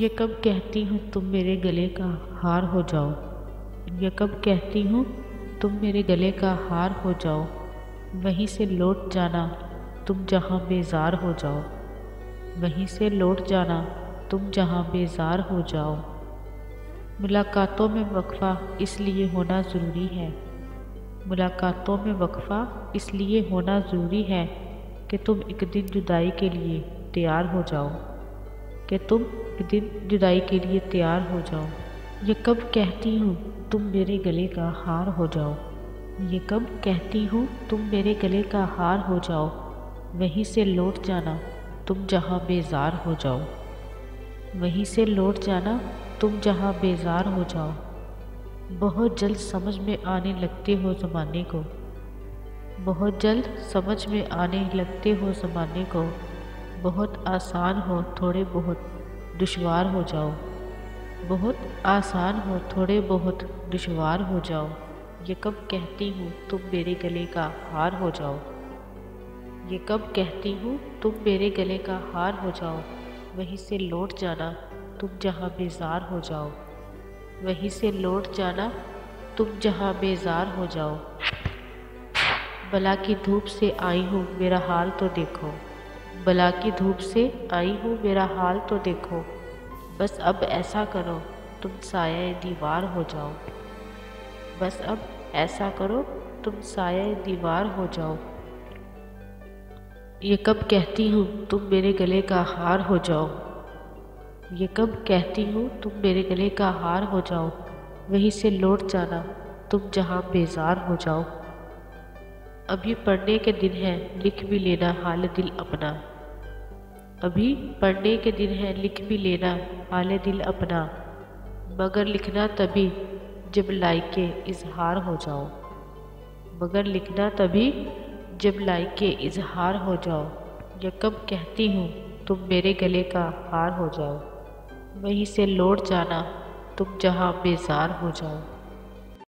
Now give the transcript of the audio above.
ये कब कहती हूँ, तुम मेरे गले का हार हो जाओ। ये कब कहती हूँ, तुम मेरे गले का हार हो जाओ। वहीं से लौट जाना, तुम जहाँ बेजार हो जाओ। वहीं से लौट जाना, तुम जहाँ बेजार हो जाओ। मुलाकातों में वक्फ़ा इसलिए होना ज़रूरी है। मुलाकातों में वक्फ़ा इसलिए होना ज़रूरी है कि तुम एक दिन जुदाई के लिए तैयार हो जाओ। कि तुम दिन जुदाई के लिए तैयार हो जाओ। ये कब कहती हूँ, तुम मेरे गले का हार हो जाओ। ये कब कहती हूँ, तुम मेरे गले का हार हो जाओ। वहीं से लौट जाना, तुम जहाँ बेजार हो जाओ। वहीं से लौट जाना, तुम जहाँ बेजार हो जाओ। बहुत जल्द समझ में आने लगते हो ज़माने को। बहुत जल्द समझ में आने लगते हो ज़माने को। बहुत आसान हो, थोड़े बहुत दुशवार हो जाओ। बहुत आसान हो, थोड़े बहुत दुशवार हो जाओ। ये कब कहती हूँ, तुम मेरे गले का हार हो जाओ। ये कब कहती हूँ, तुम मेरे गले का हार हो जाओ। वहीं से लौट जाना, तुम जहाँ बेजार हो जाओ। वहीं से लौट जाना, तुम जहाँ बेजार हो जाओ। बला की धूप से आई हूँ, मेरा हाल तो देखो। बला की धूप से आई हूँ, मेरा हाल तो देखो। बस अब ऐसा करो, तुम साया दीवार हो जाओ। बस अब ऐसा करो, तुम साया दीवार हो जाओ। ये कब कहती हूँ, तुम मेरे गले का हार हो जाओ। ये कब कहती हूँ, तुम मेरे गले का हार हो जाओ। वहीं से लौट जाना, तुम जहाँ बेजार हो जाओ। अभी पढ़ने के दिन है, लिख भी लेना हाल दिल अपना। अभी पढ़ने के दिन है, लिख भी लेना हाल दिल अपना। मगर लिखना तभी जब लाइक इजहार हो जाओ। मगर लिखना तभी जब लाइक इजहार हो जाओ। या कब कहती हूँ, तुम मेरे गले का हार हो जाओ। वहीं से लौट जाना, तुम जहाँ बेजार हो जाओ।